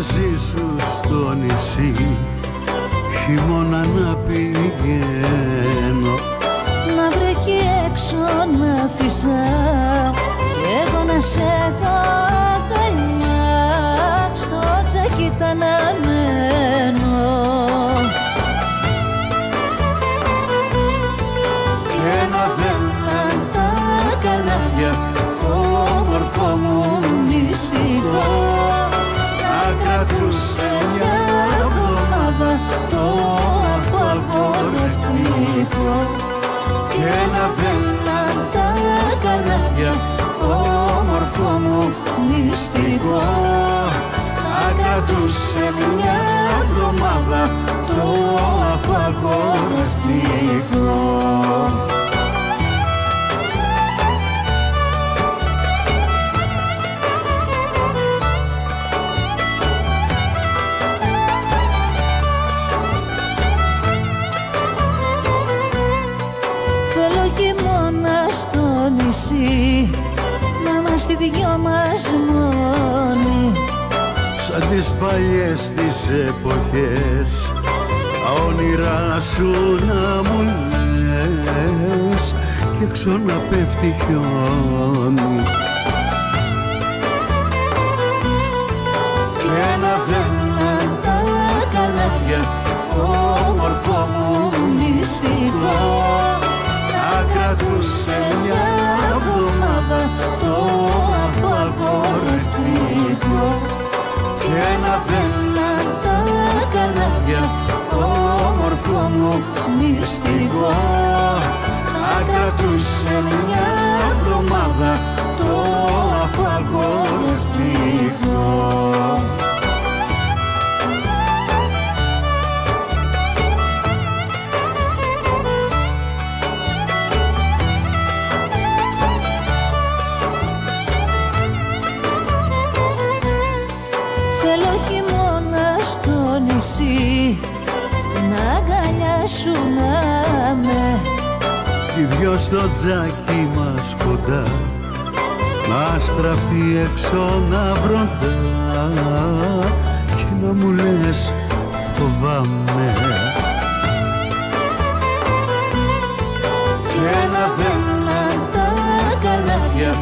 μαζί σου στο νησί. Χειμώνα να πηγαίνω. Να βρέχει έξω να φυσά. Και εγώ να σε δω και να δέναν τα καλάβια όμορφο μου μυστικό. Να κρατούσε μια εβδομάδα στο νησί να είμαστε δυο μας μόνοι. Σαν τις παλιές τις εποχές τα όνειρά σου να μου λες και έξω να πέφτει χιόνι μυστικό να κρατούσε μια εβδομάδα το απαγορευτικό. Θέλω χειμώνα στο νησί στην αγκαλιά σου να με. Οι δυο στο τζάκι μας κοντά. Να στραφτεί έξω να βροντά και να μου λες φοβάμαι. Και να δέναν τα καλάβια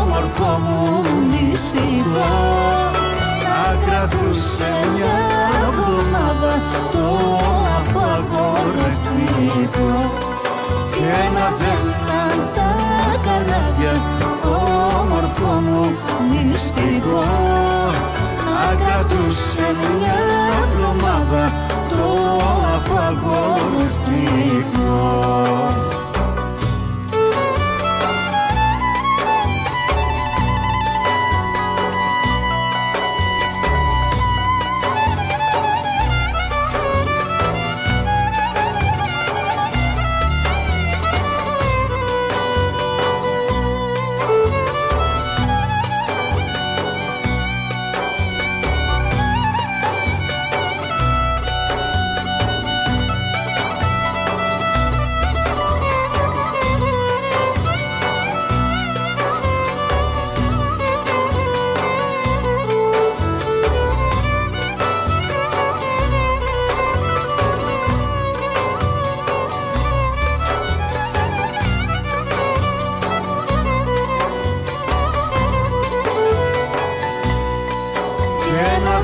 όμορφο μου μυστικό. Να κρατούσε μια εβδομάδα το απαγορευτικό και να δέναν τα καλάβια όμορφο μου μυστικό να κρατούσε μια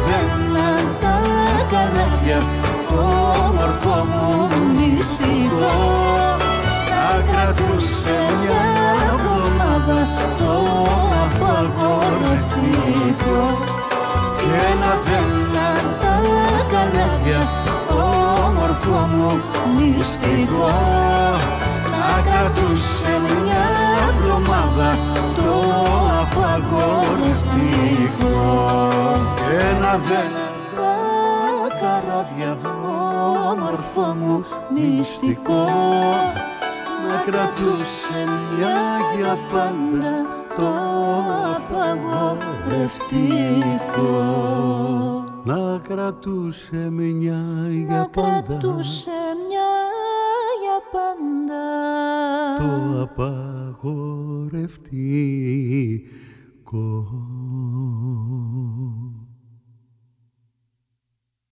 και να δέναν τα καράβια όμορφο μου μυστικό. Να κρατούσε μια εβδομάδα το απαγορευτικό. Και να δέναν τα καράβια όμορφο μου μυστικό. Να κρατούσε μια εβδομάδα το απαγορευτικό και να δέναν τα καράβια όμορφο μου μυστικό. Να κρατούσε μια για πάντα το απαγορευτικό. Να κρατούσε μια για να πάντα κρατούσε μια για πάντα το απαγορευτικό